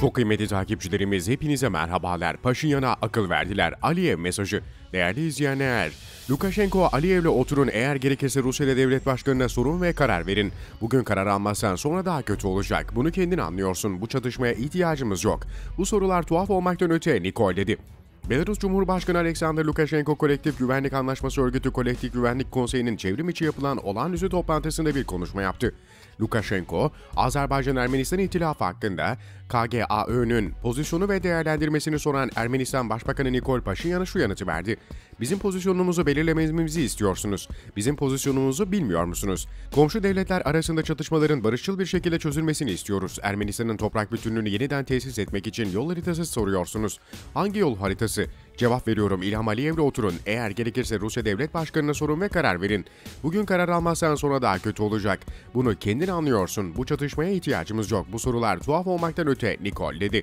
Çok kıymetli takipçilerimiz hepinize merhabalar. Paşinyan'a akıl verdiler. Aliyev mesajı. Değerli izleyenler, Lukashenko Aliyev'le oturun eğer gerekirse Rusya devlet başkanına sorun ve karar verin. Bugün karar almazsan sonra daha kötü olacak. Bunu kendin anlıyorsun. Bu çatışmaya ihtiyacımız yok. Bu sorular tuhaf olmaktan öte Nikol dedi. Belarus Cumhurbaşkanı Alexander Lukashenko Kolektif Güvenlik Anlaşması Örgütü Kolektif Güvenlik Konseyi'nin çevrim içi yapılan olağanüstü toplantısında bir konuşma yaptı. Lukashenko, Azerbaycan-Ermenistan ihtilafı hakkında KGAÖ'nün pozisyonu ve değerlendirmesini soran Ermenistan Başbakanı Nikol Paşinyan'a şu yanıtı verdi. Bizim pozisyonumuzu belirlememizi istiyorsunuz. Bizim pozisyonumuzu bilmiyor musunuz? Komşu devletler arasında çatışmaların barışçıl bir şekilde çözülmesini istiyoruz. Ermenistan'ın toprak bütünlüğünü yeniden tesis etmek için yol haritası soruyorsunuz. Hangi yol haritası? Cevap veriyorum İlham Aliyev'le oturun. Eğer gerekirse Rusya Devlet Başkanı'na sorun ve karar verin. Bugün karar almazsan sonra daha kötü olacak. Bunu kendin anlıyorsun. Bu çatışmaya ihtiyacımız yok. Bu sorular tuhaf olmaktan öte Nikol dedi.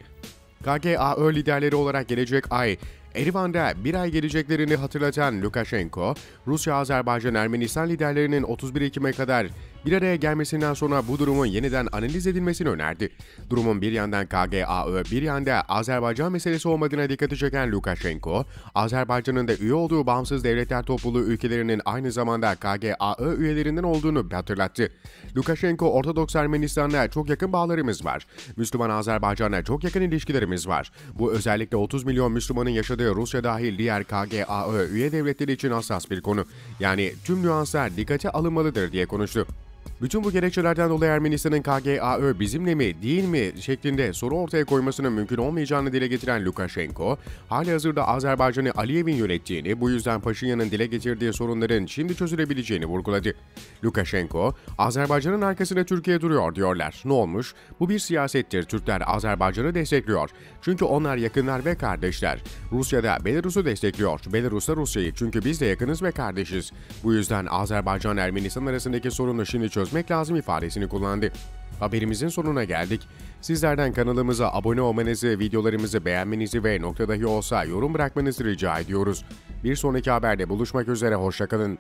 KGAÖ liderleri olarak gelecek ay Erivan'da bir ay geleceklerini hatırlatan Lukashenko, Rusya, Azerbaycan, Ermenistan liderlerinin 31 Ekim'e kadar bir araya gelmesinden sonra bu durumun yeniden analiz edilmesini önerdi. Durumun bir yandan KGAÖ, bir yanda Azerbaycan meselesi olmadığına dikkati çeken Lukashenko, Azerbaycan'ın da üye olduğu bağımsız devletler topluluğu ülkelerinin aynı zamanda KGAÖ üyelerinden olduğunu hatırlattı. Lukashenko, Ortodoks Ermenistan'la çok yakın bağlarımız var. Müslüman Azerbaycan'la çok yakın ilişkilerimiz var. Bu özellikle 30 milyon Müslümanın yaşadığı Rusya dahil diğer KGAÖ üye devletleri için hassas bir konu. Yani tüm nüanslar dikkate alınmalıdır diye konuştu. Bütün bu gerekçelerden dolayı Ermenistan'ın KGAÖ bizimle mi değil mi şeklinde soru ortaya koymasının mümkün olmayacağını dile getiren Lukashenko, hali hazırda Azerbaycan'ı Aliyev'in yönettiğini, bu yüzden Paşinyan'ın dile getirdiği sorunların şimdi çözülebileceğini vurguladı. Lukashenko, Azerbaycan'ın arkasında Türkiye duruyor diyorlar. Ne olmuş? Bu bir siyasettir. Türkler Azerbaycan'ı destekliyor. Çünkü onlar yakınlar ve kardeşler. Rusya da Belarus'u destekliyor. Belarus da Rusya'yı çünkü biz de yakınız ve kardeşiz. Bu yüzden Azerbaycan-Ermenistan arasındaki sorunu şimdi çözmek lazım ifadesini kullandı. Haberimizin sonuna geldik. Sizlerden kanalımıza abone olmanızı, videolarımızı beğenmenizi ve nokta dahi olsa yorum bırakmanızı rica ediyoruz. Bir sonraki haberde buluşmak üzere, hoşçakalın.